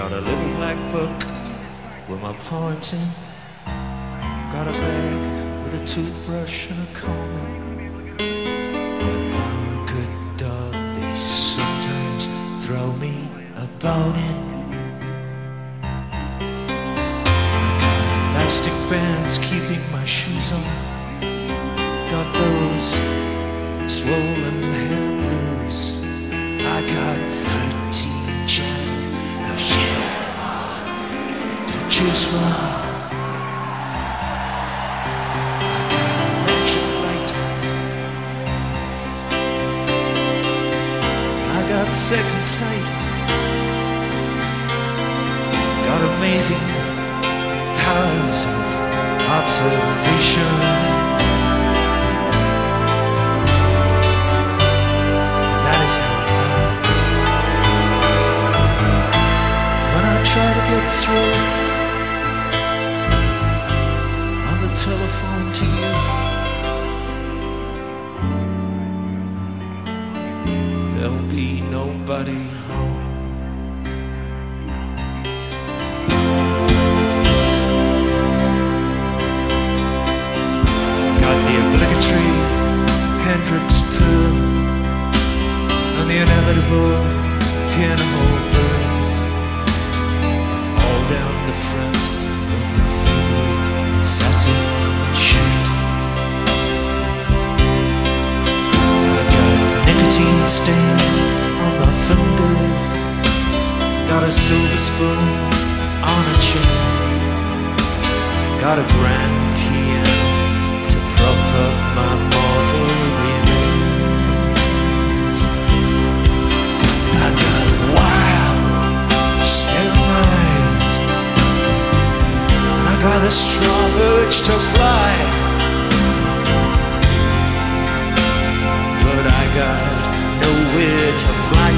Got a little black book with my poems in. Got a bag with a toothbrush and a comb in. When I'm a good dog, they sometimes throw me a bone in. I got elastic bands keeping my shoes on. Got those swollen hand blues. I got second sight. Got amazing powers of observation. Telephone to you, there'll be nobody home. Got the obligatory Hendrix pill and the inevitable pinhole nicotine stains on my fingers, got a silver spoon on a chair, got a grand piano to prop up my mortal remains. I got wild, eyes, and I got a strong urge to fly.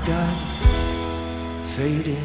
I got faded.